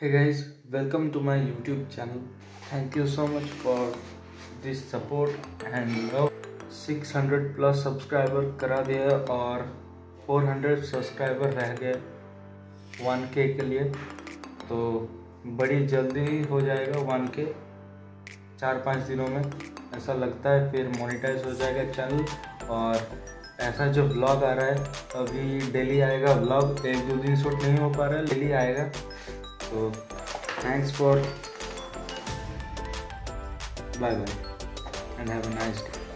hey guys, welcome to my youtube channel. Thank you so much for this support and love. 600 plus subscriber करा दिया और 400 subscriber रह गए 1k के लिए। तो बड़ी जल्दी ही हो जाएगा 1k चार पाँच दिनों में। ऐसा लगता है फिर मोनेटाइज हो जाएगा चैनल और ऐसा जो ब्लॉग आ रहा है, अभी डेली आएगा ब्लॉग एक दो दिन शूट नहीं हो पा रहा है डेली आएगा। So thanks for bye bye and have a nice day.